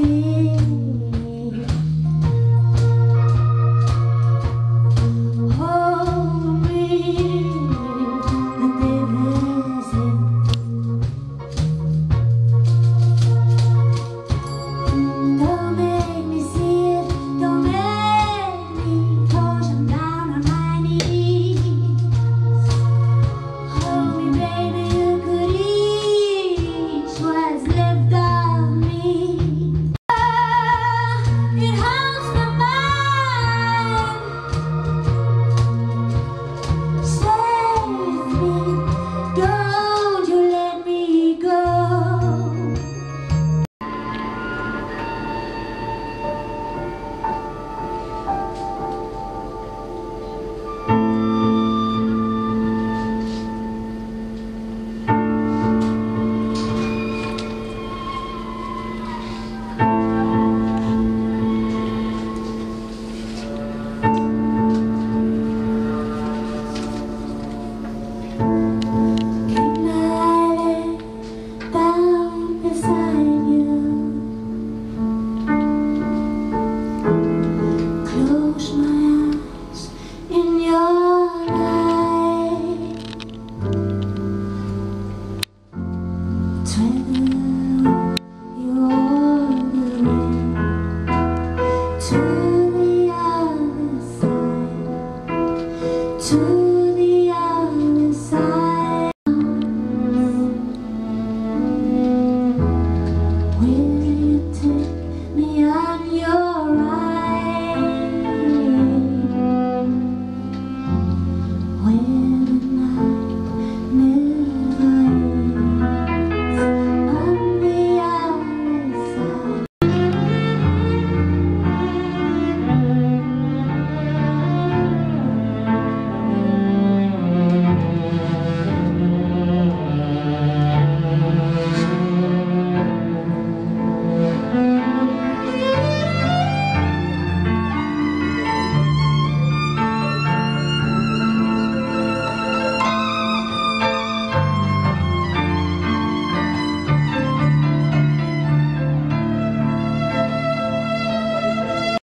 Sim. to